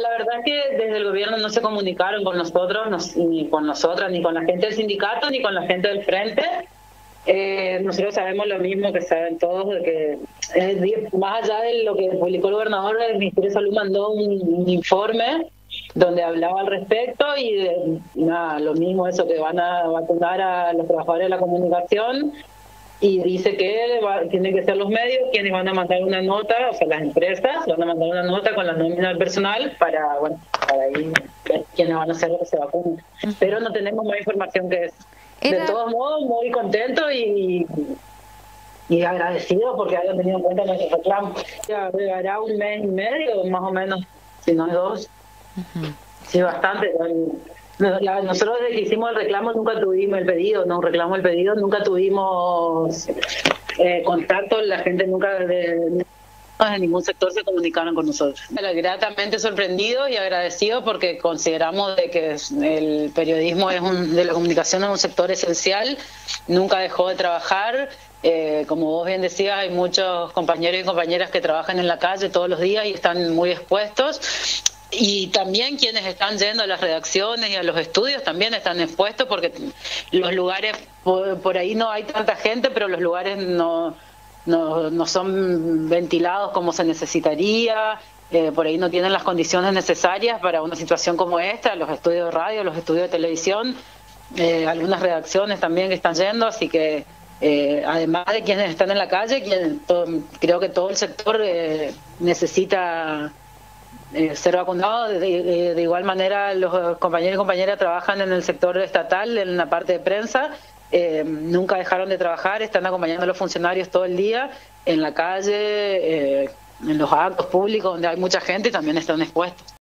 La verdad es que desde el gobierno no se comunicaron con nosotros, ni con nosotras, ni con la gente del sindicato, ni con la gente del frente. Eh, nosotros sabemos lo mismo que saben todos, de que eh, más allá de lo que publicó el gobernador, el Ministerio de Salud mandó un, informe donde hablaba al respecto y nada, lo mismo eso, que van a vacunar a los trabajadores de la comunicación y dice que tienen que ser los medios quienes van a mandar una nota, o sea, las empresas van a mandar una nota con la nómina del personal para, bueno, para ahí quienes van a hacer que se vacunen. Pero no tenemos más información que eso. De todos modos, muy contento y, y agradecido porque hayan tenido en cuenta nuestro reclamo. Ya llegará un mes y medio, más o menos, si no es dos. Sí, bastante. Nosotros desde que hicimos el reclamo nunca tuvimos el pedido, no reclamo el pedido, nunca tuvimos eh, contacto, la gente nunca de, ningún sector se comunicaron con nosotros. Gratamente sorprendido y agradecido porque consideramos de que el periodismo es un, de la comunicación es un sector esencial, nunca dejó de trabajar. Eh, como vos bien decías, hay muchos compañeros y compañeras que trabajan en la calle todos los días y están muy expuestos y también quienes están yendo a las redacciones y a los estudios también están expuestos porque los lugares, por, ahí no hay tanta gente, pero los lugares no, no, no son ventilados como se necesitaría, eh, por ahí no tienen las condiciones necesarias para una situación como esta, los estudios de radio, los estudios de televisión, eh, algunas redacciones también que están yendo, así que eh, además de quienes están en la calle, quien, creo que todo el sector necesita eh, ser vacunado De, igual manera, los compañeros y compañeras trabajan en el sector estatal, en la parte de prensa. Eh, nunca dejaron de trabajar, están acompañando a los funcionarios todo el día en la calle, eh, en los actos públicos donde hay mucha gente también están expuestos.